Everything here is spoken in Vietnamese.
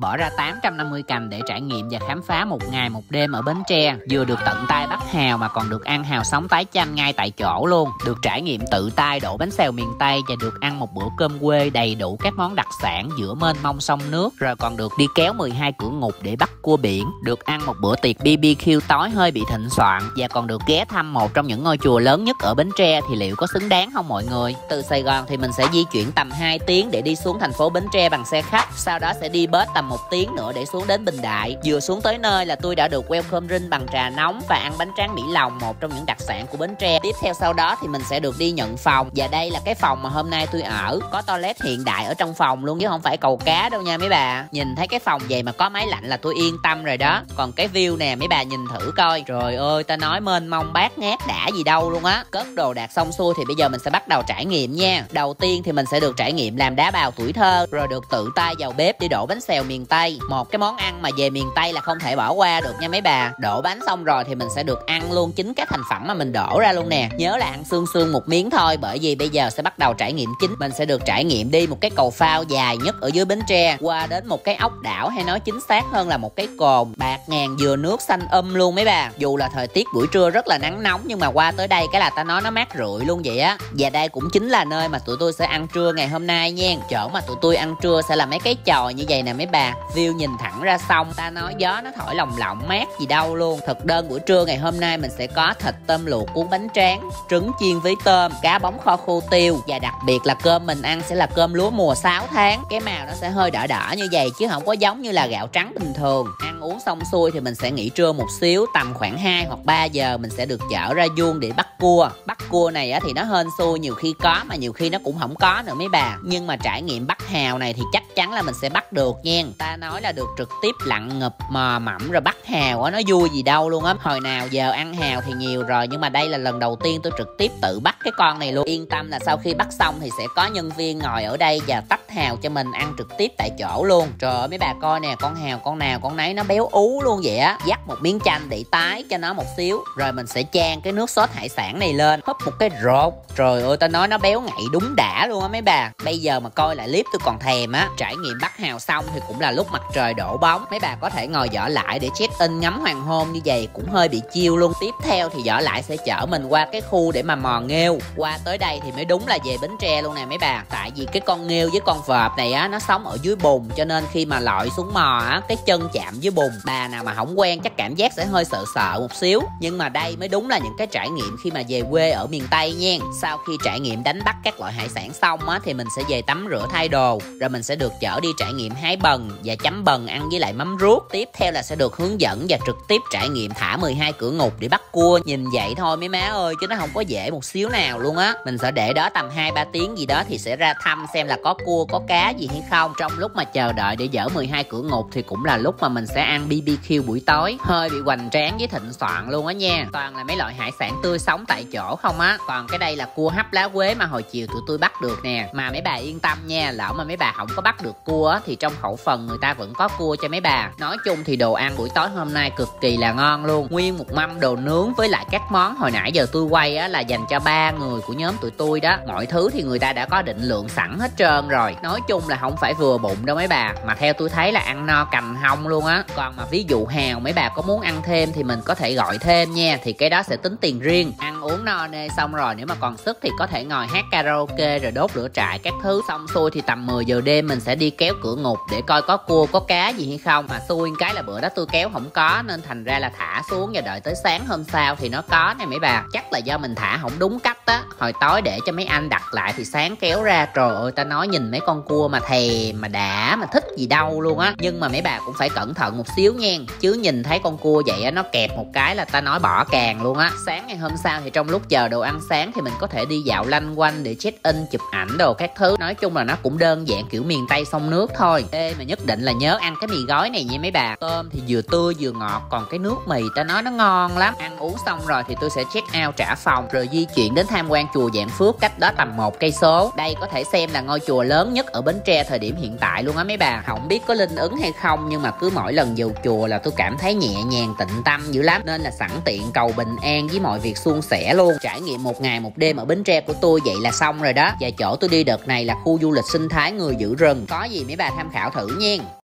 bỏ ra 850 cành để trải nghiệm và khám phá một ngày một đêm ở Bến Tre. Vừa được tận tay bắt hào mà còn được ăn hào sống tái chanh ngay tại chỗ luôn. Được trải nghiệm tự tay đổ bánh xèo miền Tây và được ăn một bữa cơm quê đầy đủ các món đặc sản giữa mênh mông sông nước. Rồi còn được đi kéo 12 cửa ngục để bắt cua biển. Được ăn một bữa tiệc BBQ tối hơi bị thịnh soạn và còn được ghé thăm một trong những ngôi chùa lớn nhất ở Bến Tre thì liệu có xứng đáng không mọi người? Từ Sài Gòn thì mình sẽ di chuyển tầm 2 tiếng để đi xuống thành phố Bến Tre bằng xe khách. Sau đó sẽ đi bớt tầm một tiếng nữa để xuống đến Bình Đại. Vừa xuống tới nơi là tôi đã được welcome drink bằng trà nóng và ăn bánh tráng Mỹ Lòng, một trong những đặc sản của Bến Tre. Tiếp theo sau đó thì mình sẽ được đi nhận phòng và đây là cái phòng mà hôm nay tôi ở. Có toilet hiện đại ở trong phòng luôn chứ không phải cầu cá đâu nha mấy bà. Nhìn thấy cái phòng vậy mà có máy lạnh là tôi yên tâm rồi đó. Còn cái view nè mấy bà nhìn thử coi. Trời ơi ta nói mênh mông bát ngát đã gì đâu luôn á. Cất đồ đạc xong xuôi thì bây giờ mình sẽ bắt đầu trải nghiệm nha. Đầu tiên thì mình sẽ được trải nghiệm làm đá bào tuổi thơ rồi được tự tay vào bếp đi đổ bánh xèo miền miền Tây. Một cái món ăn mà về miền Tây là không thể bỏ qua được nha mấy bà. Đổ bánh xong rồi thì mình sẽ được ăn luôn chính các thành phẩm mà mình đổ ra luôn nè. Nhớ là ăn xương xương một miếng thôi, bởi vì bây giờ sẽ bắt đầu trải nghiệm chính. Mình sẽ được trải nghiệm đi một cái cầu phao dài nhất ở dưới Bến Tre, qua đến một cái ốc đảo hay nói chính xác hơn là một cái cồn. Bạc ngàn dừa nước xanh âm luôn mấy bà. Dù là thời tiết buổi trưa rất là nắng nóng, nhưng mà qua tới đây cái là ta nói nó mát rượi luôn vậy á. Và đây cũng chính là nơi mà tụi tôi sẽ ăn trưa ngày hôm nay nha. Chỗ mà tụi tôi ăn trưa sẽ là mấy cái trò như vậy nè mấy bà view nhìn thẳng ra sông. Ta nói gió nó thổi lồng lộng, mát gì đâu luôn. Thực đơn buổi trưa ngày hôm nay mình sẽ có thịt tôm luộc, cuốn bánh tráng, trứng chiên với tôm, cá bóng kho khô tiêu. Và đặc biệt là cơm mình ăn sẽ là cơm lúa mùa 6 tháng. Cái màu nó sẽ hơi đỏ đỏ như vậy, chứ không có giống như là gạo trắng bình thường. Ăn uống xong xuôi thì mình sẽ nghỉ trưa một xíu, tầm khoảng 2 hoặc 3 giờ mình sẽ được chở ra vuông để bắt cua. Bắt cua này á thì nó hên xui, nhiều khi có mà nhiều khi nó cũng không có nữa mấy bà. Nhưng mà trải nghiệm bắt hào này thì chắc chắn là mình sẽ bắt được nha ta nói là được trực tiếp lặn ngập mò mẫm rồi bắt hào á, nó vui gì đâu luôn á. Hồi nào giờ ăn hào thì nhiều rồi, nhưng mà đây là lần đầu tiên tôi trực tiếp tự bắt cái con này luôn. Yên tâm là sau khi bắt xong thì sẽ có nhân viên ngồi ở đây và tách hào cho mình ăn trực tiếp tại chỗ luôn. Trời ơi, mấy bà coi nè, con hào, con nào, con nấy, nó béo ú luôn vậy á. Dắt một miếng chanh để tái cho nó một xíu, rồi mình sẽ chan cái nước sốt hải sản này lên húp một cái rột. Trời ơi ta nói nó béo ngậy đúng đã luôn á mấy bà. Bây giờ mà coi lại clip tôi còn thèm á. Trải nghiệm bắt hào xong thì cũng là lúc mặt trời đổ bóng. Mấy bà có thể ngồi dở lại để check in ngắm hoàng hôn như vậy cũng hơi bị chiêu luôn. Tiếp theo thì dở lại sẽ chở mình qua cái khu để mà mò nghêu. Qua tới đây thì mới đúng là về bến tre luôn nè mấy bà. Tại vì cái con nghêu với con vợp này á, nó sống ở dưới bùn, cho nên khi mà lội xuống mò á, cái chân chạm dưới bùn, bà nào mà không quen chắc cảm giác sẽ hơi sợ sợ một xíu. Nhưng mà đây mới đúng là những cái trải nghiệm khi mà về quê ở miền tây nha. Sau khi trải nghiệm đánh bắt các loại hải sản xong á, thì mình sẽ về tắm rửa thay đồ, rồi mình sẽ được chở đi trải nghiệm hái bần và chấm bần ăn với lại mắm ruốc. Tiếp theo là sẽ được hướng dẫn và trực tiếp trải nghiệm thả 12 cửa ngục để bắt cua. Nhìn vậy thôi mấy má ơi, chứ nó không có dễ một xíu nào luôn á. Mình sẽ để đó tầm 2 3 tiếng gì đó thì sẽ ra thăm xem là có cua có cá gì hay không. Trong lúc mà chờ đợi để dỡ 12 cửa ngục thì cũng là lúc mà mình sẽ ăn BBQ buổi tối. Hơi bị hoành tráng với thịnh soạn luôn á nha. Toàn là mấy loại hải sản tươi sống tại chỗ không á. Còn cái đây là cua hấp lá quế mà hồi chiều tụi tôi bắt được nè. Mà mấy bà yên tâm nha, lỡ mà mấy bà không có bắt được cua á, thì trong khẩu phần người ta vẫn có cua cho mấy bà. Nói chung thì đồ ăn buổi tối hôm nay cực kỳ là ngon luôn. Nguyên một mâm đồ nướng với lại các món hồi nãy giờ tôi quay á là dành cho ba người của nhóm tụi tôi đó. Mọi thứ thì người ta đã có định lượng sẵn hết trơn rồi nói chung là không phải vừa bụng đâu mấy bà. Mà theo tôi thấy là ăn no cành hông luôn á. Còn mà ví dụ hào mấy bà có muốn ăn thêm thì mình có thể gọi thêm nha. Thì cái đó sẽ tính tiền riêng ăn uống no nê xong rồi, nếu mà còn sức thì có thể ngồi hát karaoke rồi đốt lửa trại các thứ. Xong xuôi thì tầm 10 giờ đêm mình sẽ đi kéo cửa ngục để coi có cua, có cá gì hay không. Mà xui cái là bữa đó tôi kéo không có, nên thành ra là thả xuống và đợi tới sáng hôm sau thì nó có nè mấy bà. Chắc là do mình thả không đúng cách á. Hồi tối để cho mấy anh đặt lại thì sáng kéo ra, trời ơi, ta nói nhìn mấy con cua mà thèm, mà đã, mà thích gì đâu luôn á. Nhưng mà mấy bà cũng phải cẩn thận một xíu nha, chứ nhìn thấy con cua vậy á, nó kẹp một cái là ta nói bỏ càng luôn á. Sáng ngày hôm sau thì trong lúc chờ đồ ăn sáng thì mình có thể đi dạo lanh quanh để check in chụp ảnh đồ các thứ. Nói chung là nó cũng đơn giản, kiểu miền tây sông nước thôi. Ê, mà nhất định là nhớ ăn cái mì gói này nha mấy bà. Tôm thì vừa tươi vừa ngọt, còn cái nước mì ta nói nó ngon lắm. Ăn uống xong rồi thì tôi sẽ check out trả phòng, rồi di chuyển đến tham quan chùa Dạng Phước cách đó tầm một cây số. Đây có thể xem là ngôi chùa lớn nhất ở Bến Tre thời điểm hiện tại luôn á mấy bà. Không biết có linh ứng hay không, nhưng mà cứ mỗi lần vào chùa là tôi cảm thấy nhẹ nhàng, tịnh tâm dữ lắm. Nên là sẵn tiện cầu bình an với mọi việc suôn sẻ luôn. Trải nghiệm một ngày, một đêm ở Bến Tre của tôi, vậy là xong rồi đó. Và chỗ tôi đi đợt này là khu du lịch sinh thái người giữ rừng. Có gì mấy bà tham khảo thử nha.